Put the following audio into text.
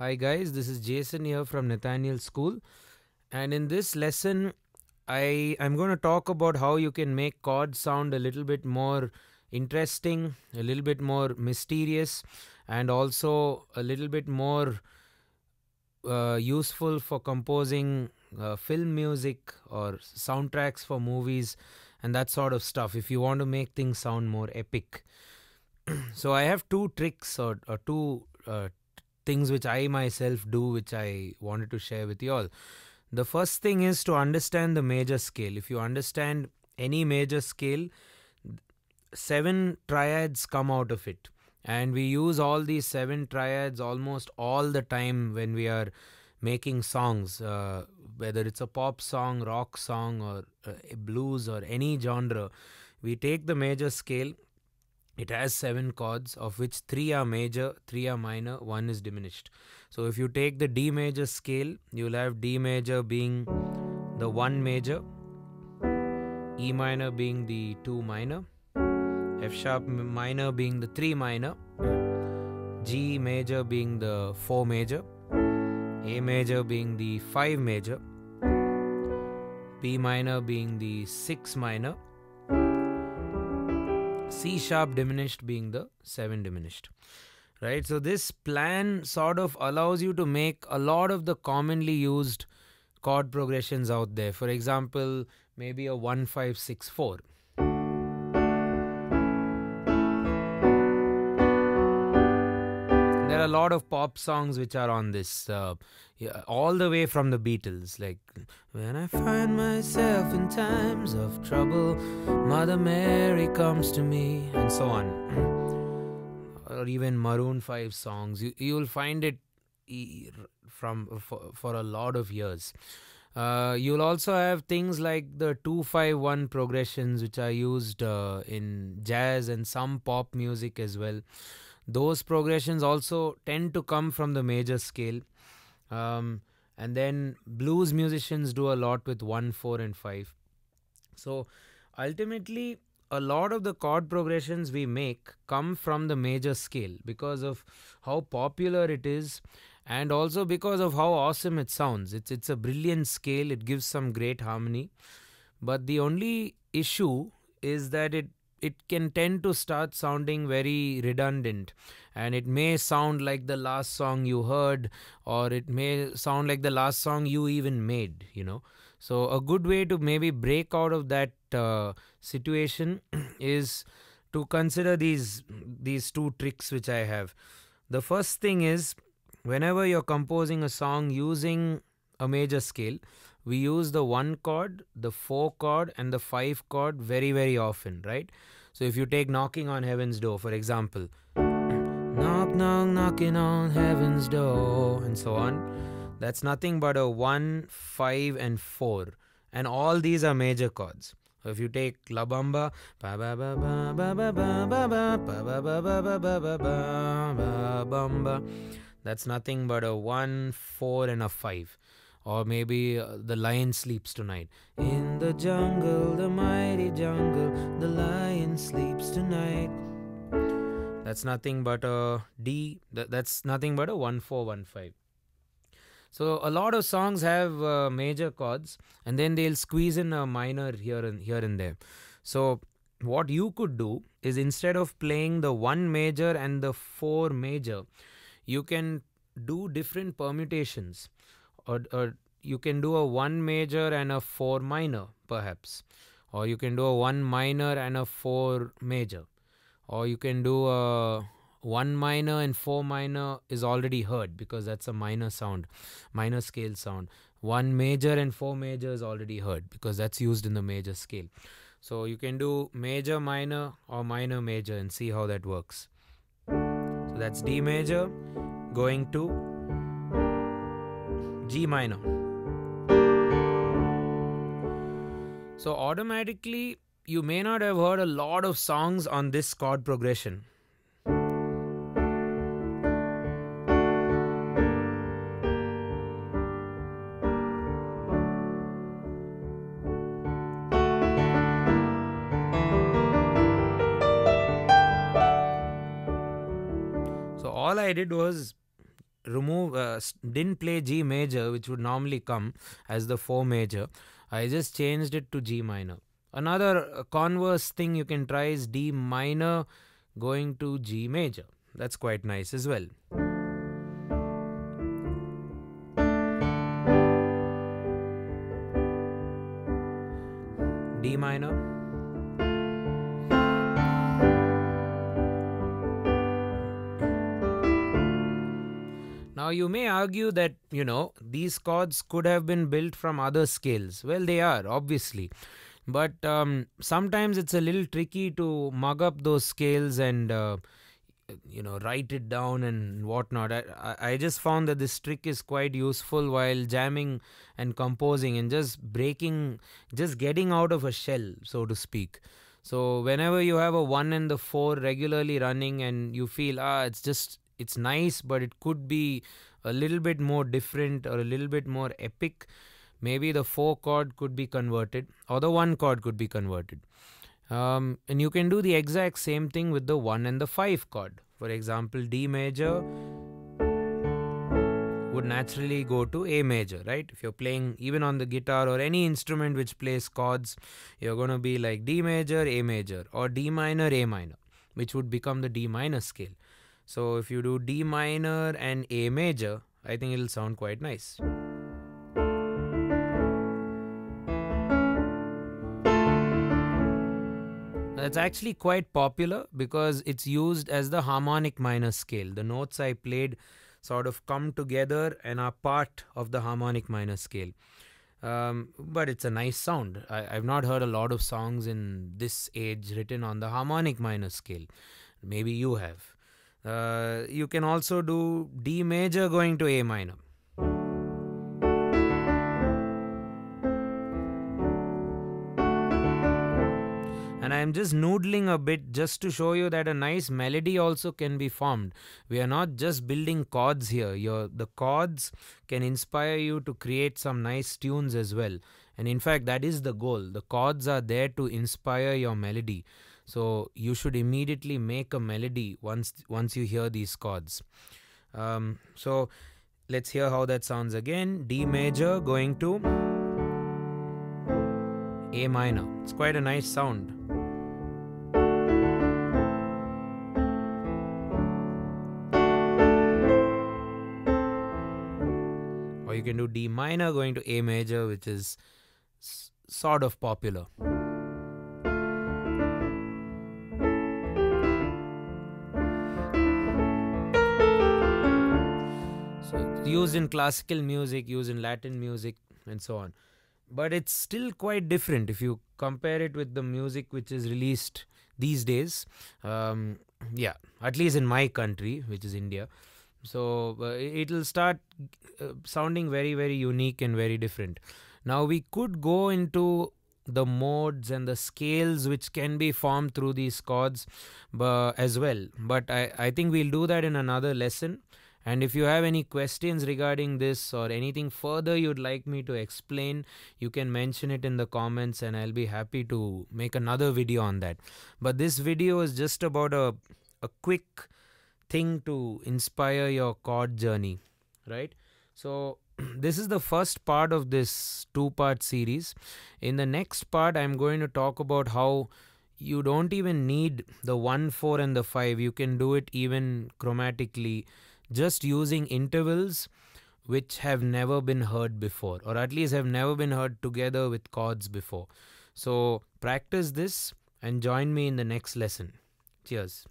Hi guys, this is Jason here from Nathaniel School and in this lesson I I'm going to talk about how you can make chords sound a little bit more interesting, a little bit more mysterious and also a little bit more uh, useful for composing uh, film music or soundtracks for movies and that sort of stuff if you want to make things sound more epic. so I have two tricks or, or two uh, things which I myself do, which I wanted to share with you all. The first thing is to understand the major scale. If you understand any major scale, seven triads come out of it. And we use all these seven triads almost all the time when we are making songs, uh, whether it's a pop song, rock song, or uh, blues, or any genre. We take the major scale it has seven chords, of which three are major, three are minor, one is diminished. So if you take the D major scale, you'll have D major being the one major, E minor being the two minor, F sharp minor being the three minor, G major being the four major, A major being the five major, B minor being the six minor, C sharp diminished being the 7 diminished. Right, so this plan sort of allows you to make a lot of the commonly used chord progressions out there. For example, maybe a 1564 a lot of pop songs which are on this uh, yeah, all the way from the beatles like when i find myself in times of trouble mother mary comes to me and so on. Or even maroon 5 songs. You, you'll find it from for, for a lot of years. Uh, you'll also have things like the 251 progressions which are used uh, in jazz and some pop music as well those progressions also tend to come from the major scale. Um, and then blues musicians do a lot with 1, 4, and 5. So ultimately, a lot of the chord progressions we make come from the major scale because of how popular it is and also because of how awesome it sounds. It's, it's a brilliant scale, it gives some great harmony. But the only issue is that it it can tend to start sounding very redundant. And it may sound like the last song you heard or it may sound like the last song you even made you know. So a good way to maybe break out of that uh, situation is to consider these these two tricks which i have. The first thing is whenever you're composing a song using a major scale we use the one chord, the four chord, and the five chord very, very often, right? So if you take knocking on heaven's door, for example, knock, knock, knocking on heaven's door, and so on, that's nothing but a one, five, and four. And all these are major chords. If you take La Bamba, that's nothing but a one, four, and a five or maybe uh, the lion sleeps tonight. In the jungle, the mighty jungle, the lion sleeps tonight. That's nothing but a D. that's nothing but a 1415. So a lot of songs have uh, major chords and then they'll squeeze in a minor here and here and there. So what you could do is instead of playing the one major and the four major, you can do different permutations or, you can do a one major and a four minor perhaps. Or you can do a one minor and a four major. Or you can do a one minor and four minor is already heard because that's a minor sound minor scale sound. One major and four major is already heard because that's used in the major scale. So you can do major minor or minor major and see how that works. So that's d major going to G minor. So automatically you may not have heard a lot of songs on this chord progression. So all I did was remove uh, didn't play G major, which would normally come as the 4 major. I just changed it to G minor. Another uh, converse thing you can try is D minor going to G major. That's quite nice as well. D minor. Now, you may argue that, you know, these chords could have been built from other scales. Well, they are, obviously. But um, sometimes it's a little tricky to mug up those scales and, uh, you know, write it down and whatnot. I, I just found that this trick is quite useful while jamming and composing and just breaking, just getting out of a shell, so to speak. So, whenever you have a 1 and the 4 regularly running and you feel, ah, it's just it's nice, but it could be a little bit more different or a little bit more epic. Maybe the four chord could be converted, or the one chord could be converted. Um, and you can do the exact same thing with the one and the five chord. For example, D major would naturally go to A major, right? If you're playing even on the guitar or any instrument which plays chords, you're going to be like D major, A major, or D minor, A minor, which would become the D minor scale. So if you do D minor and A major, I think it'll sound quite nice. That's actually quite popular because it's used as the harmonic minor scale. The notes I played sort of come together and are part of the harmonic minor scale. Um, but it's a nice sound. I, have not heard a lot of songs in this age written on the harmonic minor scale. Maybe you have. Uh, you can also do D major going to A minor. And I am just noodling a bit just to show you that a nice melody also can be formed. We are not just building chords here. Your, the chords can inspire you to create some nice tunes as well. And in fact, that is the goal. The chords are there to inspire your melody. So you should immediately make a melody once once you hear these chords. Um, so let's hear how that sounds again. D major going to A minor. It's quite a nice sound. Or you can do D minor going to A major, which is sort of popular. Used in classical music, used in Latin music, and so on. But it's still quite different if you compare it with the music which is released these days. Um, yeah, at least in my country, which is India. So uh, it'll start uh, sounding very, very unique and very different. Now, we could go into the modes and the scales which can be formed through these chords but, as well. But I, I think we'll do that in another lesson. And if you have any questions regarding this or anything further you'd like me to explain, you can mention it in the comments and I'll be happy to make another video on that. But this video is just about a, a quick thing to inspire your chord journey, right? So, this is the first part of this two part series. In the next part, I'm going to talk about how you don't even need the 1, 4, and the 5. You can do it even chromatically just using intervals which have never been heard before, or at least have never been heard together with chords before. So, practice this and join me in the next lesson. Cheers.